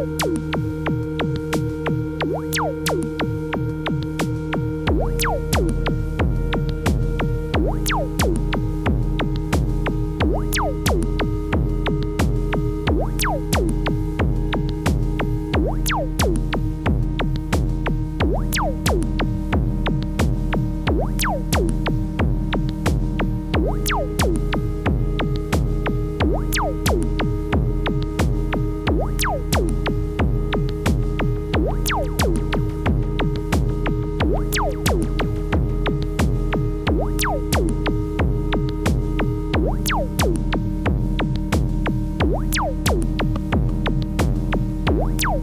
Woo!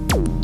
Bye.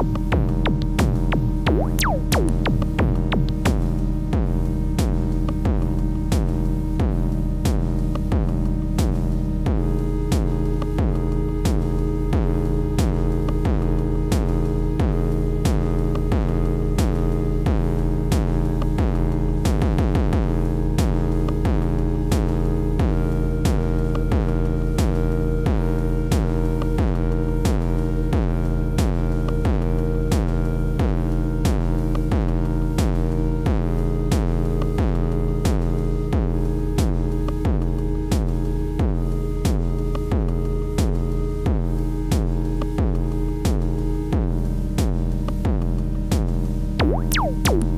Bye.